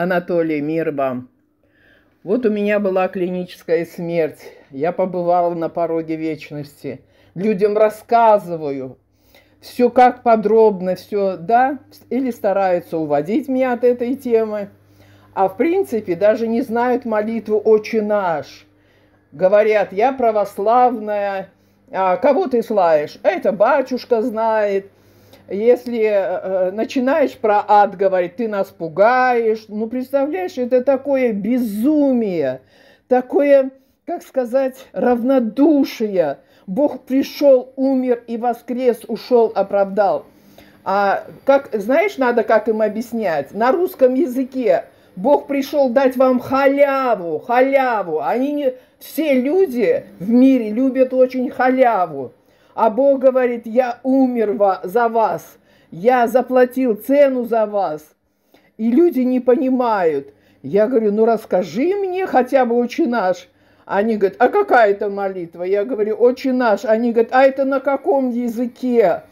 Анатолий, мир вам. Вот у меня была клиническая смерть. Я побывала на пороге вечности. Людям рассказываю. Все как подробно, все, да, или стараются уводить меня от этой темы. А в принципе даже не знают молитву «Отче наш». Говорят, я православная, а кого ты слаешь? Это батюшка знает – если э, начинаешь про ад говорить, ты нас пугаешь. Ну, представляешь, это такое безумие, такое, как сказать, равнодушие. Бог пришел, умер и воскрес, ушел, оправдал. А как, знаешь, надо как им объяснять? На русском языке Бог пришел дать вам халяву, халяву. Они не, все люди в мире любят очень халяву. А Бог говорит, я умер за вас, я заплатил цену за вас. И люди не понимают. Я говорю, ну расскажи мне хотя бы «Отче наш». Они говорят, а какая это молитва? Я говорю, «Отче наш». Они говорят, а это на каком языке?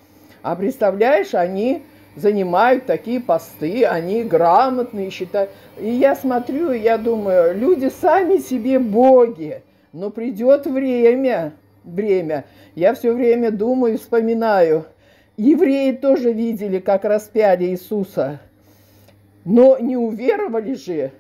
А представляешь, они занимают такие посты, они грамотные считают. И я смотрю, я думаю, люди сами себе боги. Но придет время, время. Я все время думаю, вспоминаю. Евреи тоже видели, как распяли Иисуса. Но не уверовали же.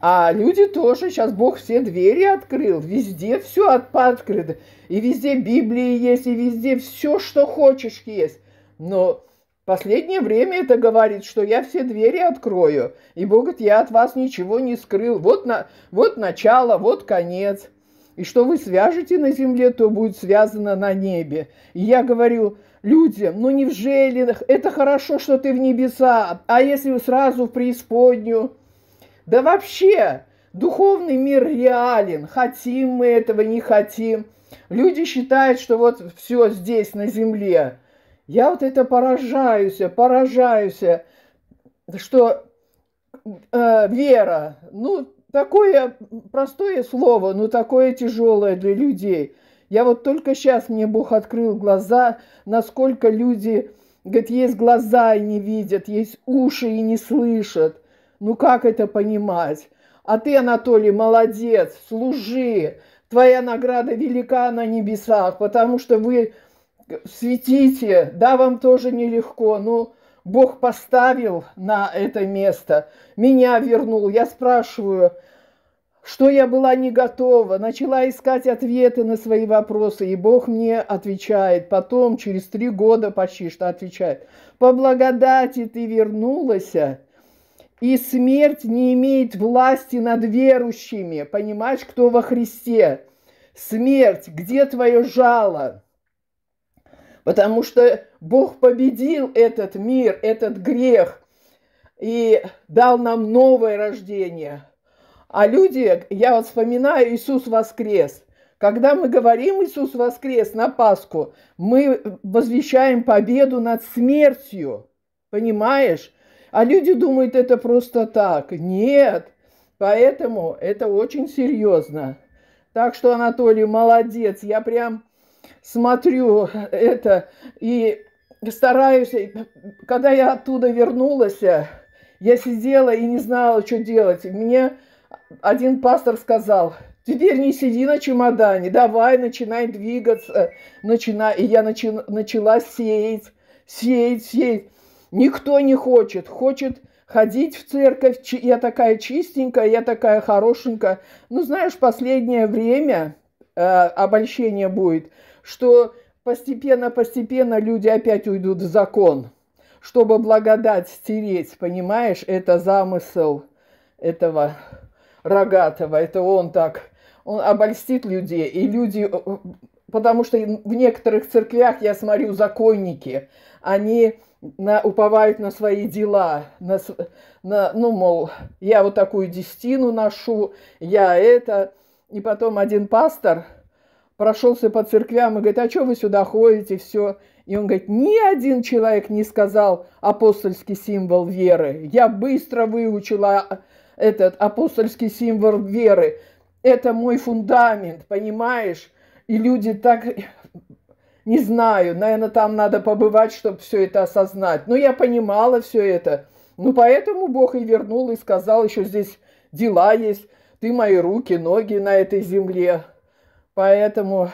А люди тоже, сейчас Бог все двери открыл, везде все открыто. И везде Библии есть, и везде все, что хочешь, есть. Но последнее время это говорит, что я все двери открою. И Бог говорит, я от вас ничего не скрыл. Вот, на, вот начало, вот конец и что вы свяжете на земле, то будет связано на небе. И я говорю людям, ну неужели это хорошо, что ты в небеса, а если сразу в преисподнюю? Да вообще, духовный мир реален, хотим мы этого, не хотим. Люди считают, что вот все здесь, на земле. Я вот это поражаюсь, поражаюсь, что э, вера, ну, такое простое слово, но такое тяжелое для людей. Я вот только сейчас мне Бог открыл глаза, насколько люди, говорит, есть глаза и не видят, есть уши и не слышат. Ну как это понимать? А ты, Анатолий, молодец, служи. Твоя награда велика на небесах, потому что вы светите. Да, вам тоже нелегко, но Бог поставил на это место, меня вернул. Я спрашиваю, что я была не готова, начала искать ответы на свои вопросы, и Бог мне отвечает. Потом, через три года почти что отвечает, по благодати ты вернулась, и смерть не имеет власти над верующими. Понимаешь, кто во Христе? Смерть, где твое жало? Потому что Бог победил этот мир, этот грех и дал нам новое рождение. А люди, я вот вспоминаю, Иисус воскрес. Когда мы говорим Иисус воскрес на Пасху, мы возвещаем победу над смертью. Понимаешь? А люди думают, это просто так. Нет. Поэтому это очень серьезно. Так что, Анатолий, молодец. Я прям смотрю это и стараюсь, когда я оттуда вернулась, я сидела и не знала, что делать. Мне один пастор сказал, теперь не сиди на чемодане, давай, начинай двигаться, начинай. И я начи, начала сеять, сеять, сеять. Никто не хочет, хочет ходить в церковь. Я такая чистенькая, я такая хорошенькая. Ну, знаешь, последнее время э, обольщение будет – что постепенно-постепенно люди опять уйдут в закон, чтобы благодать стереть, понимаешь? Это замысел этого рогатого, это он так, он обольстит людей, и люди, потому что в некоторых церквях, я смотрю, законники, они на, уповают на свои дела, на, на, ну, мол, я вот такую десятину ношу, я это, и потом один пастор – прошелся по церквям и говорит, а что вы сюда ходите, все. И он говорит, ни один человек не сказал апостольский символ веры. Я быстро выучила этот апостольский символ веры. Это мой фундамент, понимаешь? И люди так, не знаю, наверное, там надо побывать, чтобы все это осознать. Но я понимала все это. Ну, поэтому Бог и вернул, и сказал, еще здесь дела есть, ты мои руки, ноги на этой земле. Поэтому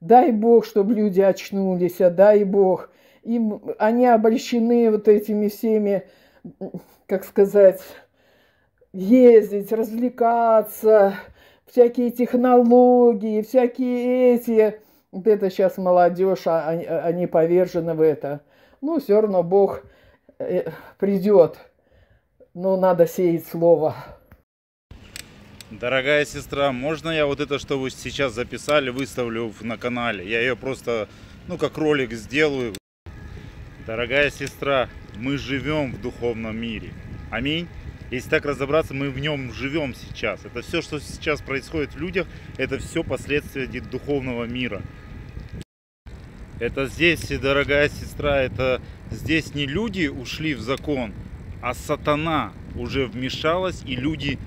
дай Бог, чтобы люди очнулись, а дай Бог. Им, они обольщены вот этими всеми, как сказать, ездить, развлекаться, всякие технологии, всякие эти. Вот это сейчас молодежь, а они, они повержены в это. Ну, все равно Бог э, придет. Но надо сеять слово. Дорогая сестра, можно я вот это, что вы сейчас записали, выставлю на канале? Я ее просто, ну, как ролик сделаю. Дорогая сестра, мы живем в духовном мире. Аминь. Если так разобраться, мы в нем живем сейчас. Это все, что сейчас происходит в людях, это все последствия духовного мира. Это здесь, дорогая сестра, это здесь не люди ушли в закон, а сатана уже вмешалась, и люди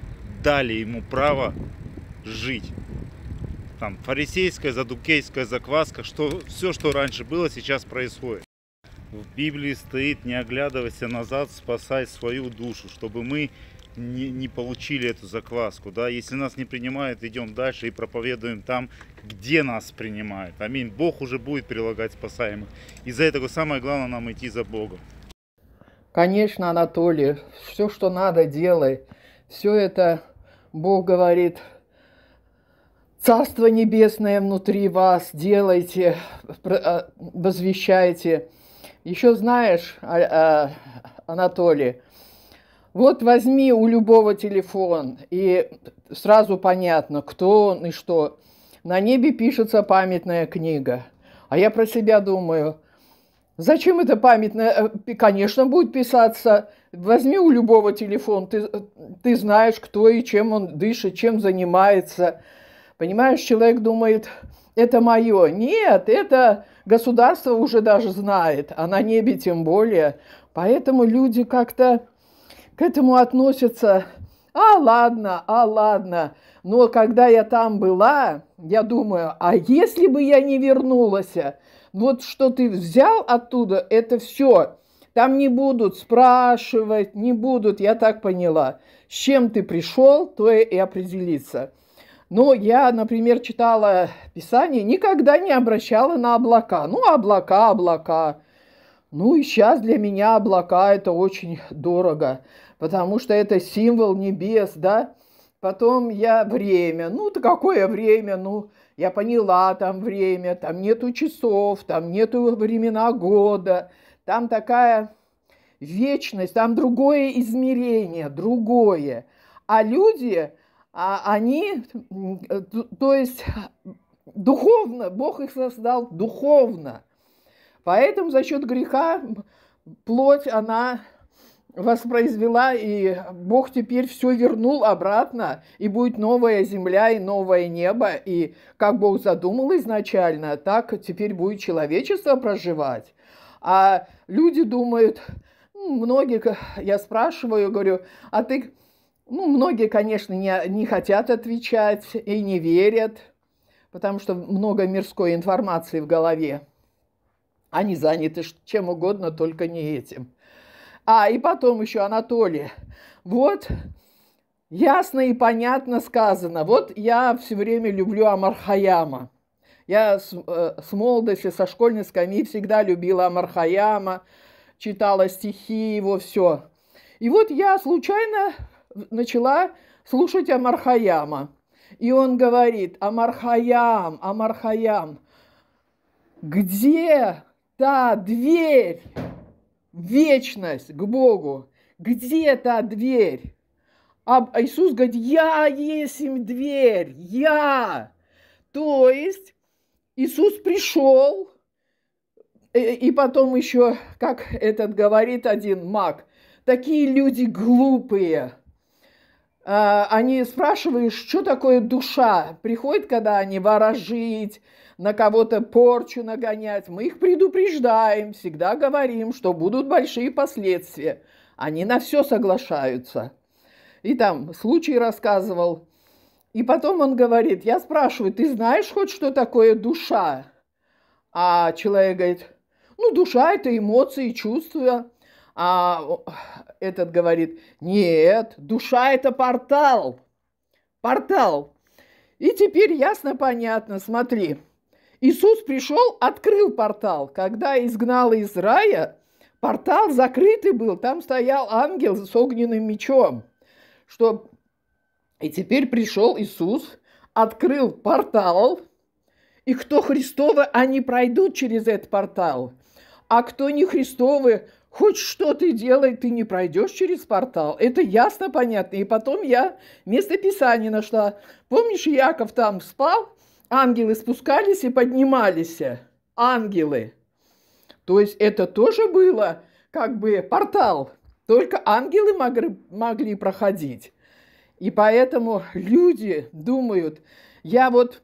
дали ему право жить. Там фарисейская, задукейская закваска, что, все, что раньше было, сейчас происходит. В Библии стоит, не оглядывайся назад, спасай свою душу, чтобы мы не, не получили эту закваску. Да? Если нас не принимают, идем дальше и проповедуем там, где нас принимают. Аминь. Бог уже будет прилагать спасаемых. Из-за этого самое главное нам идти за Богом. Конечно, Анатолий, все, что надо, делай. Все это Бог говорит, Царство Небесное внутри вас, делайте, а, возвещайте. Еще знаешь, а, а, Анатолий, вот возьми у любого телефон, и сразу понятно, кто он и что. На небе пишется памятная книга. А я про себя думаю, зачем это памятная? Э, конечно, будет писаться Возьми у любого телефон, ты, ты знаешь, кто и чем он дышит, чем занимается. Понимаешь, человек думает, это мое. Нет, это государство уже даже знает, а на небе тем более. Поэтому люди как-то к этому относятся, а ладно, а ладно. Но когда я там была, я думаю, а если бы я не вернулась, вот что ты взял оттуда, это все там не будут спрашивать, не будут, я так поняла. С чем ты пришел, то и определиться. Но я, например, читала Писание, никогда не обращала на облака. Ну, облака, облака. Ну и сейчас для меня облака это очень дорого, потому что это символ небес, да. Потом я время. Ну, то какое время? Ну, я поняла, там время, там нету часов, там нету времена года там такая вечность, там другое измерение, другое. А люди, а, они, то есть духовно, Бог их создал духовно. Поэтому за счет греха плоть, она воспроизвела, и Бог теперь все вернул обратно, и будет новая земля и новое небо, и как Бог задумал изначально, так теперь будет человечество проживать. А люди думают, многие, я спрашиваю, говорю, а ты, ну, многие, конечно, не, не хотят отвечать и не верят, потому что много мирской информации в голове. Они заняты чем угодно, только не этим. А, и потом еще Анатолий. Вот ясно и понятно сказано. Вот я все время люблю Амархаяма. Я с, э, с молодости, со школьной скамьи всегда любила Амархаяма, читала стихи его, все. И вот я случайно начала слушать Амархаяма. И он говорит, Амархаям, Амархаям, где та дверь вечность к Богу? Где та дверь? А Иисус говорит, я есть дверь, я. То есть Иисус пришел, э, и потом еще, как этот говорит один маг, такие люди глупые. А, они спрашивают, что такое душа. Приходит, когда они ворожить, на кого-то порчу нагонять. Мы их предупреждаем, всегда говорим, что будут большие последствия. Они на все соглашаются. И там случай рассказывал, и потом он говорит, я спрашиваю, ты знаешь хоть, что такое душа? А человек говорит, ну, душа – это эмоции, чувства. А этот говорит, нет, душа это портал. Портал. И теперь ясно, понятно, смотри. Иисус пришел, открыл портал. Когда изгнал из рая, портал закрытый был, там стоял ангел с огненным мечом. Что... И теперь пришел Иисус, открыл портал, и кто Христовы, они пройдут через этот портал. А кто не Христовы, хоть что ты делай, ты не пройдешь через портал. Это ясно, понятно. И потом я место Писания нашла. Помнишь, Яков там спал, ангелы спускались и поднимались. Ангелы. То есть это тоже было как бы портал. Только ангелы могли, могли проходить. И поэтому люди думают, я вот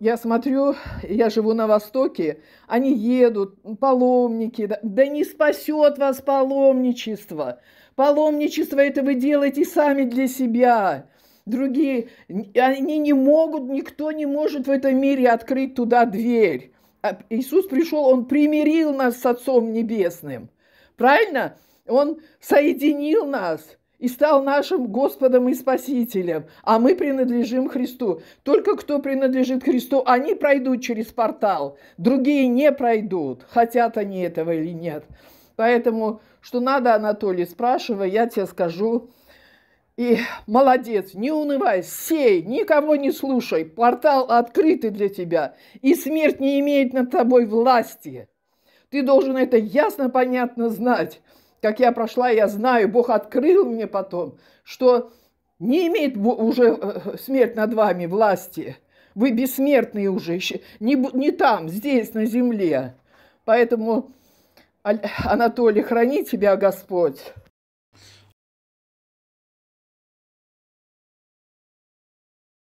я смотрю, я живу на Востоке, они едут, паломники, да, да не спасет вас паломничество. Паломничество это вы делаете сами для себя. Другие, они не могут, никто не может в этом мире открыть туда дверь. А Иисус пришел, Он примирил нас с Отцом Небесным. Правильно? Он соединил нас – и стал нашим Господом и Спасителем, а мы принадлежим Христу. Только кто принадлежит Христу, они пройдут через портал, другие не пройдут, хотят они этого или нет. Поэтому, что надо, Анатолий, спрашивай, я тебе скажу. И молодец, не унывай, сей, никого не слушай, портал открытый для тебя, и смерть не имеет над тобой власти. Ты должен это ясно, понятно знать как я прошла, я знаю, Бог открыл мне потом, что не имеет уже э, смерть над вами власти. Вы бессмертные уже, не, не там, здесь, на земле. Поэтому, Анатолий, храни тебя Господь.